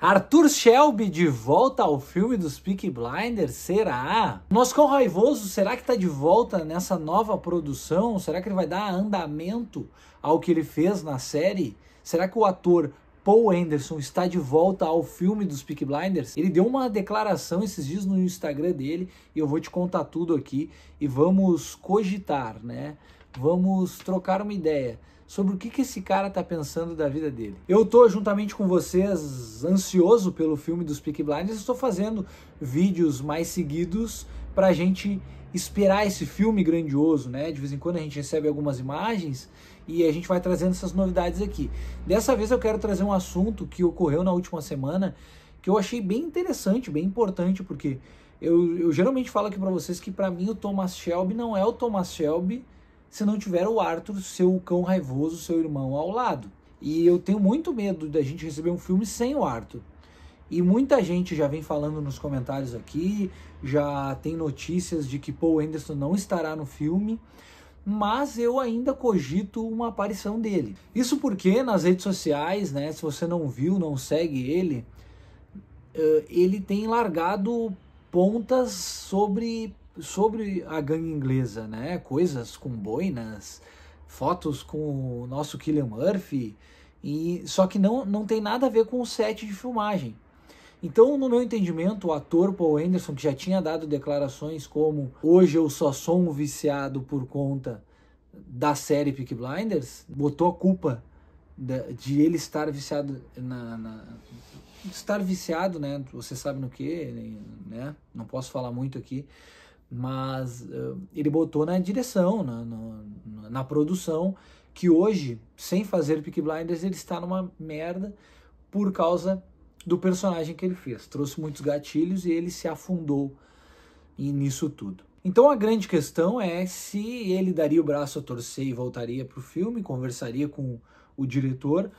Arthur Shelby de volta ao filme dos Peaky Blinders, será? Nosso cão raivoso, será que está de volta nessa nova produção? Será que ele vai dar andamento ao que ele fez na série? Será que o ator Paul Anderson está de volta ao filme dos Peaky Blinders? Ele deu uma declaração esses dias no Instagram dele e eu vou te contar tudo aqui e vamos cogitar, né? Vamos trocar uma ideia sobre o que, que esse cara tá pensando da vida dele. Eu tô juntamente com vocês ansioso pelo filme dos Peaky Blinders, estou fazendo vídeos mais seguidos pra gente esperar esse filme grandioso, né? De vez em quando a gente recebe algumas imagens e a gente vai trazendo essas novidades aqui. Dessa vez eu quero trazer um assunto que ocorreu na última semana que eu achei bem interessante, bem importante, porque eu, eu geralmente falo aqui para vocês que para mim o Thomas Shelby não é o Thomas Shelby se não tiver o Arthur, seu cão raivoso, seu irmão ao lado. E eu tenho muito medo da gente receber um filme sem o Arthur. E muita gente já vem falando nos comentários aqui, já tem notícias de que Paul Anderson não estará no filme, mas eu ainda cogito uma aparição dele. Isso porque nas redes sociais, né, se você não viu, não segue ele, eh, ele tem largado pontas sobre sobre a gangue inglesa, né? Coisas com boinas, fotos com o nosso Killian Murphy, e só que não, não tem nada a ver com o set de filmagem. Então, no meu entendimento, o ator Paul Anderson, que já tinha dado declarações como hoje eu só sou um viciado por conta da série Peaky Blinders, botou a culpa de ele estar viciado na, na estar viciado, né? Você sabe no que, né? Não posso falar muito aqui, mas uh, ele botou na direção, na, na, na, produção, que hoje, sem fazer Peaky Blinders, ele está numa merda por causa do personagem que ele fez. Trouxe muitos gatilhos e ele se afundou nisso tudo. Então a grande questão é se ele daria o braço a torcer e voltaria para o filme, conversaria com o diretor,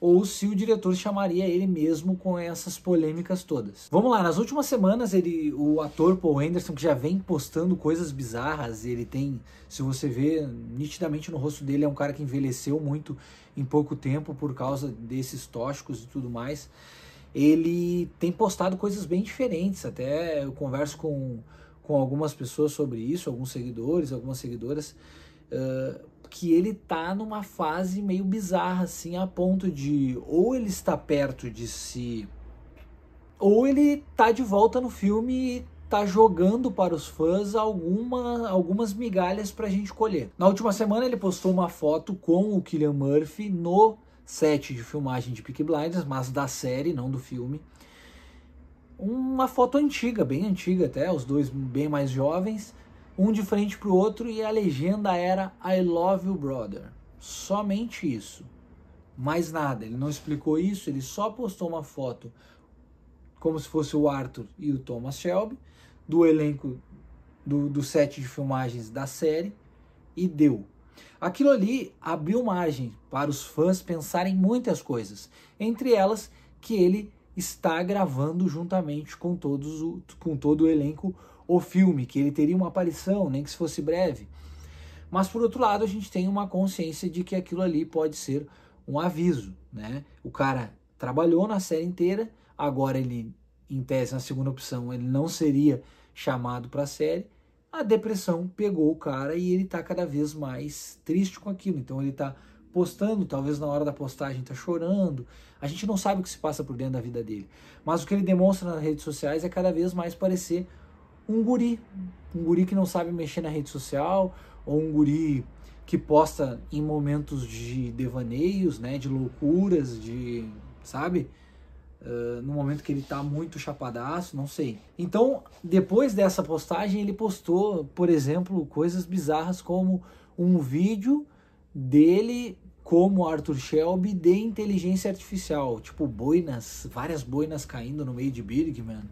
ou se o diretor chamaria ele mesmo com essas polêmicas todas. Vamos lá, nas últimas semanas ele, o ator Paul Anderson que já vem postando coisas bizarras, ele tem, se você vê nitidamente no rosto dele, é um cara que envelheceu muito em pouco tempo por causa desses tóxicos e tudo mais. Ele tem postado coisas bem diferentes, até eu converso com, com algumas pessoas sobre isso, alguns seguidores, algumas seguidoras. Uh, que ele tá numa fase meio bizarra, assim, a ponto de ou ele está perto de si, ou ele tá de volta no filme e tá jogando para os fãs alguma, algumas migalhas pra gente colher. Na última semana ele postou uma foto com o Killian Murphy no set de filmagem de Peaky Blinders, mas da série, não do filme. Uma foto antiga, bem antiga até, os dois bem mais jovens, um de frente para o outro e a legenda era I love you brother. Somente isso. Mais nada. Ele não explicou isso, ele só postou uma foto como se fosse o Arthur e o Thomas Shelby do elenco do, do set de filmagens da série e deu. Aquilo ali abriu margem para os fãs pensarem muitas coisas, entre elas que ele está gravando juntamente com todos o, com todo o elenco o filme, que ele teria uma aparição, nem que se fosse breve. Mas por outro lado, a gente tem uma consciência de que aquilo ali pode ser um aviso, né? O cara trabalhou na série inteira, agora ele, em tese, na segunda opção, ele não seria chamado para a série. A depressão pegou o cara e ele está cada vez mais triste com aquilo. Então ele está postando, talvez na hora da postagem está chorando. A gente não sabe o que se passa por dentro da vida dele. Mas o que ele demonstra nas redes sociais é cada vez mais parecer um guri. Um guri que não sabe mexer na rede social, ou um guri que posta em momentos de devaneios, né, de loucuras, de, sabe? Uh, no momento que ele tá muito chapadaço, não sei. Então, depois dessa postagem, ele postou, por exemplo, coisas bizarras como um vídeo dele como Arthur Shelby de inteligência artificial, tipo boinas, várias boinas caindo no meio de Birgman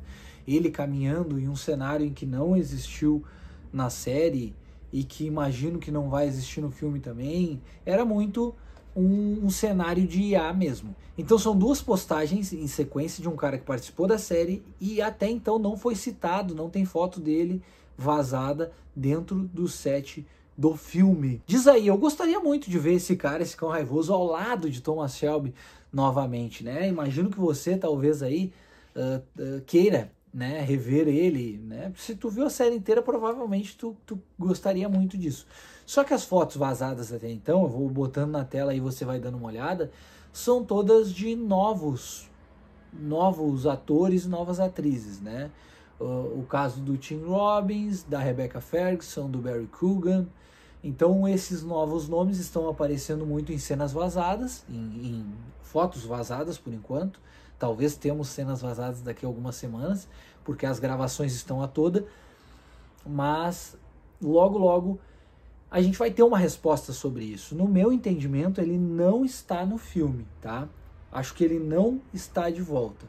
ele caminhando em um cenário em que não existiu na série e que imagino que não vai existir no filme também, era muito um, um, cenário de IA mesmo. Então são duas postagens em sequência de um cara que participou da série e até então não foi citado, não tem foto dele vazada dentro do set do filme. Diz aí, eu gostaria muito de ver esse cara, esse cão raivoso, ao lado de Thomas Shelby novamente, né? Imagino que você talvez aí uh, uh, queira né, rever ele, né? Se tu viu a série inteira, provavelmente tu, tu gostaria muito disso. Só que as fotos vazadas até então, eu vou botando na tela e você vai dando uma olhada, são todas de novos novos atores e novas atrizes, né? O, o caso do Tim Robbins, da Rebecca Ferguson, do Barry Coogan. Então esses novos nomes estão aparecendo muito em cenas vazadas, em, em fotos vazadas por enquanto. Talvez temos cenas vazadas daqui a algumas semanas, porque as gravações estão a toda. Mas logo, logo a gente vai ter uma resposta sobre isso. No meu entendimento, ele não está no filme, tá? Acho que ele não está de volta.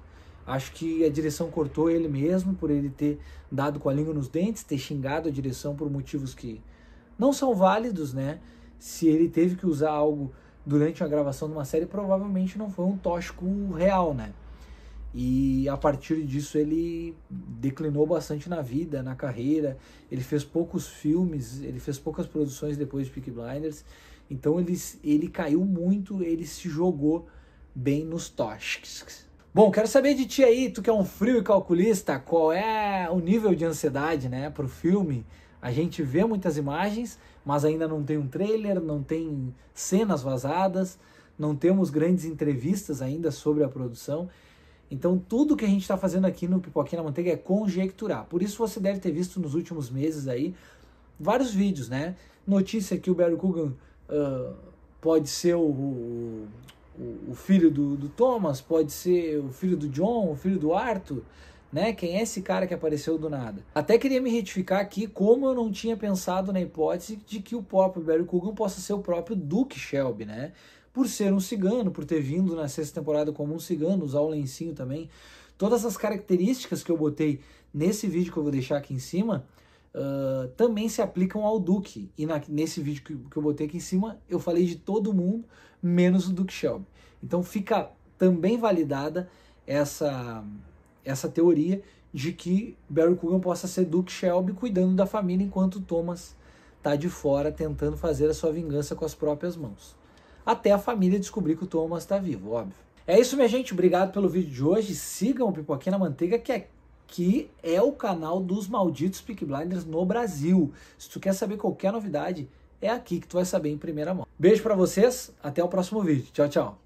Acho que a direção cortou ele mesmo por ele ter dado com a língua nos dentes, ter xingado a direção por motivos que não são válidos, né? Se ele teve que usar algo durante a gravação de uma série, provavelmente não foi um tóxico real, né? E a partir disso ele declinou bastante na vida, na carreira. Ele fez poucos filmes, ele fez poucas produções depois de Peaky Blinders. Então ele, ele caiu muito, ele se jogou bem nos tóxicos. Bom, quero saber de ti aí, tu que é um frio e calculista, qual é o nível de ansiedade, né, pro filme? A gente vê muitas imagens, mas ainda não tem um trailer, não tem cenas vazadas, não temos grandes entrevistas ainda sobre a produção. Então, tudo que a gente está fazendo aqui no Pipoquinha na Manteiga é conjecturar. Por isso, você deve ter visto nos últimos meses aí vários vídeos, né? Notícia que o Barry Coogan uh, pode ser o, o, o filho do, do, Thomas, pode ser o filho do John, o filho do Arthur né? Quem é esse cara que apareceu do nada? Até queria me retificar aqui como eu não tinha pensado na hipótese de que o próprio Barry Coogan possa ser o próprio Duke Shelby, né? Por ser um cigano, por ter vindo na sexta temporada como um cigano, usar o lencinho também. Todas as características que eu botei nesse vídeo que eu vou deixar aqui em cima uh, também se aplicam ao Duke. E na, nesse vídeo que, que eu botei aqui em cima, eu falei de todo mundo, menos o Duke Shelby. Então fica também validada essa essa teoria de que Barry Coogan possa ser Duke Shelby cuidando da família enquanto Thomas está de fora tentando fazer a sua vingança com as próprias mãos. Até a família descobrir que o Thomas está vivo, óbvio. É isso, minha gente. Obrigado pelo vídeo de hoje. Sigam o Pipoquinha na Manteiga, que aqui é o canal dos malditos Peak Blinders no Brasil. Se tu quer saber qualquer novidade, é aqui que tu vai saber em primeira mão. Beijo para vocês. Até o próximo vídeo. Tchau, tchau.